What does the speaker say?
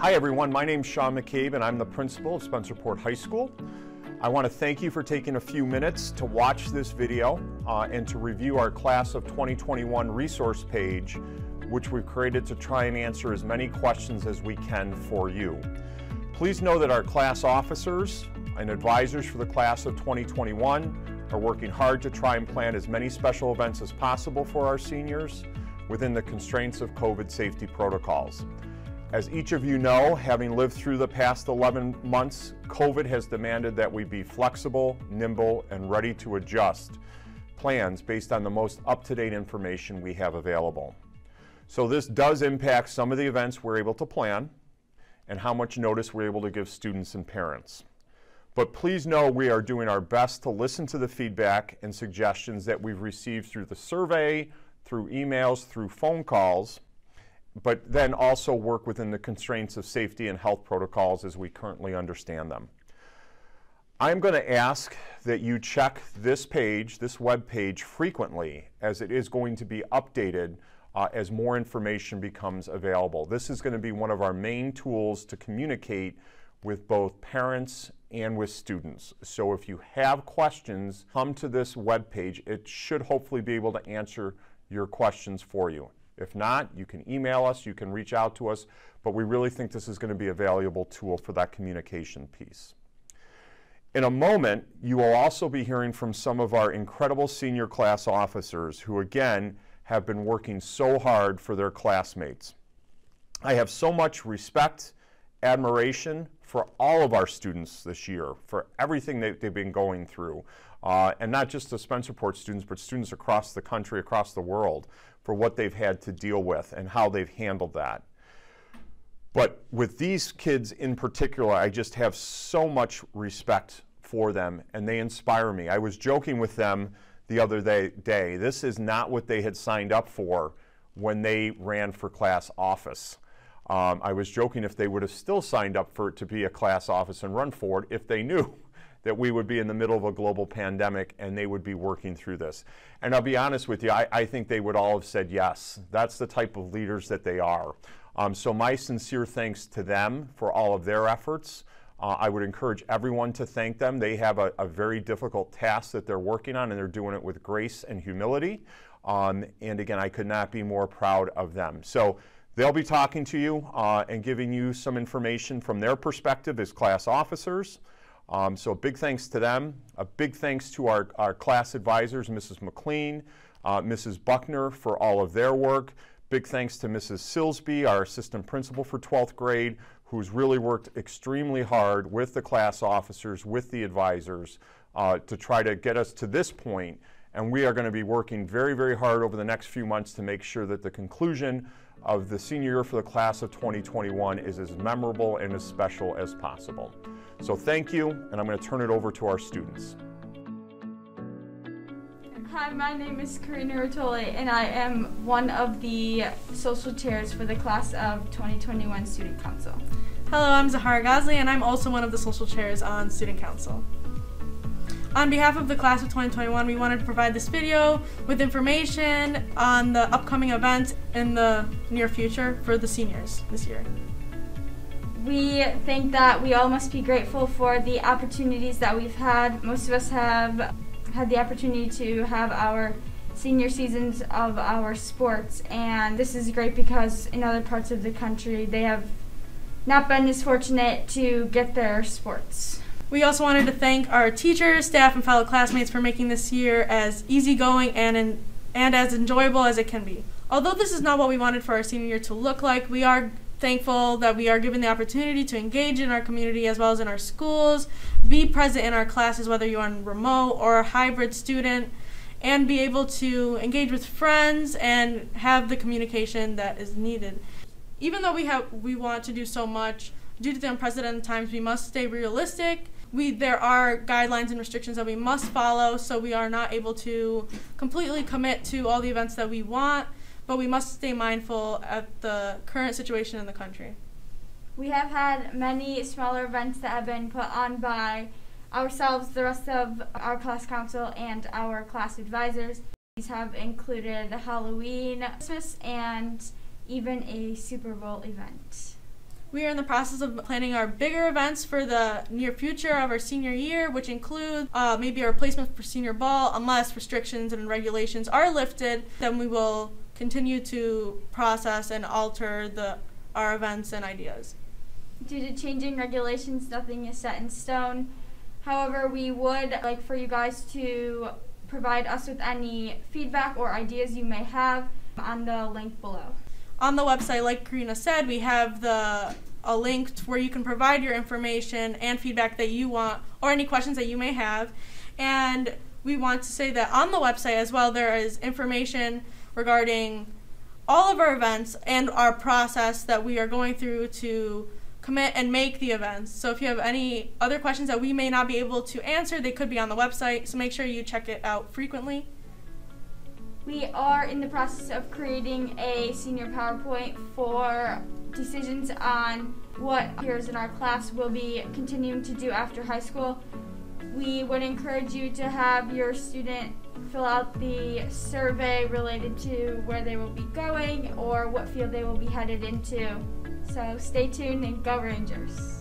Hi everyone, my name is Sean McCabe and I'm the principal of Spencerport High School. I want to thank you for taking a few minutes to watch this video uh, and to review our Class of 2021 resource page, which we've created to try and answer as many questions as we can for you. Please know that our class officers and advisors for the Class of 2021 are working hard to try and plan as many special events as possible for our seniors within the constraints of COVID safety protocols. As each of you know, having lived through the past 11 months, COVID has demanded that we be flexible, nimble, and ready to adjust plans based on the most up-to-date information we have available. So this does impact some of the events we're able to plan and how much notice we're able to give students and parents. But please know we are doing our best to listen to the feedback and suggestions that we've received through the survey, through emails, through phone calls, but then also work within the constraints of safety and health protocols as we currently understand them. I'm going to ask that you check this page, this web page, frequently as it is going to be updated uh, as more information becomes available. This is going to be one of our main tools to communicate with both parents and with students. So if you have questions, come to this web page. It should hopefully be able to answer your questions for you. If not, you can email us, you can reach out to us, but we really think this is going to be a valuable tool for that communication piece. In a moment, you will also be hearing from some of our incredible senior class officers who, again, have been working so hard for their classmates. I have so much respect, admiration for all of our students this year, for everything that they've been going through. Uh, and not just the Spencerport students, but students across the country, across the world, for what they've had to deal with and how they've handled that. But with these kids in particular, I just have so much respect for them, and they inspire me. I was joking with them the other day, day. This is not what they had signed up for when they ran for class office. Um, I was joking if they would have still signed up for it to be a class office and run for it if they knew that we would be in the middle of a global pandemic and they would be working through this. And I'll be honest with you, I, I think they would all have said yes. That's the type of leaders that they are. Um, so my sincere thanks to them for all of their efforts. Uh, I would encourage everyone to thank them. They have a, a, very difficult task that they're working on, and they're doing it with grace and humility. Um, and again, I could not be more proud of them. So They'll be talking to you uh, and giving you some information from their perspective as class officers. Um, so a big thanks to them. A big thanks to our, our class advisors, Mrs. McLean, uh, Mrs. Buckner for all of their work. Big thanks to Mrs. Silsby, our assistant principal for 12th grade, who's really worked extremely hard with the class officers, with the advisors, uh, to try to get us to this point. And we are going to be working very, very hard over the next few months to make sure that the conclusion of the senior year for the class of 2021 is as memorable and as special as possible. So thank you, and I'm going to turn it over to our students. Hi, my name is Karina Rotoli, and I am one of the social chairs for the class of 2021 Student Council. Hello, I'm Zahara Gazli, and I'm also one of the social chairs on Student Council. On behalf of the class of 2021, we wanted to provide this video with information on the upcoming events in the near future for the seniors this year. We think that we all must be grateful for the opportunities that we've had. Most of us have had the opportunity to have our senior seasons of our sports, and this is great because in other parts of the country they have not been as fortunate to get their sports. We also wanted to thank our teachers, staff, and fellow classmates for making this year as easygoing and, in, and as enjoyable as it can be. Although this is not what we wanted for our senior year to look like, we are thankful that we are given the opportunity to engage in our community as well as in our schools, be present in our classes, whether you are a remote or a hybrid student, and be able to engage with friends and have the communication that is needed. Even though we have we want to do so much, due to the unprecedented times, we must stay realistic we there are guidelines and restrictions that we must follow, so we are not able to completely commit to all the events that we want, but we must stay mindful at the current situation in the country. We have had many smaller events that have been put on by ourselves, the rest of our class council, and our class advisors. These have included Halloween, Christmas, and even a Super Bowl event. We are in the process of planning our bigger events for the near future of our senior year, which include uh, maybe a replacement for senior ball, unless restrictions and regulations are lifted. Then we will continue to process and alter the our events and ideas. Due to changing regulations, nothing is set in stone. However, we would like for you guys to provide us with any feedback or ideas you may have on the link below. On the website, like Karina said, we have the a link where you can provide your information and feedback that you want or any questions that you may have. And we want to say that on the website as well there is information regarding all of our events and our process that we are going through to commit and make the events. So if you have any other questions that we may not be able to answer, they could be on the website. So make sure you check it out frequently. We are in the process of creating a senior PowerPoint for decisions on what peers in our class will be continuing to do after high school. We would encourage you to have your student fill out the survey related to where they will be going or what field they will be headed into. So stay tuned and go Rangers.